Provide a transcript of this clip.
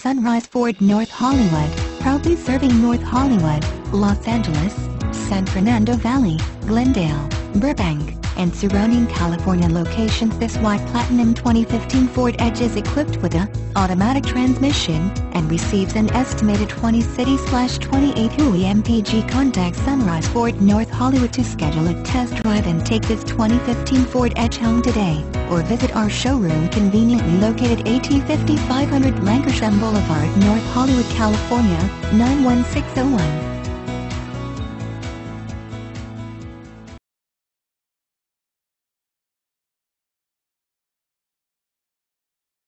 Sunrise Ford North Hollywood, proudly serving North Hollywood, Los Angeles, San Fernando Valley, Glendale, Burbank, and surrounding California locations. This white platinum 2015 Ford Edge is equipped with a automatic transmission and receives an estimated 20 city slash 28 UI MPG contact Sunrise Ford North Hollywood to schedule a test drive and take this 2015 Ford Edge home today or visit our showroom conveniently located AT 5500 Lankershim Boulevard North Hollywood California 91601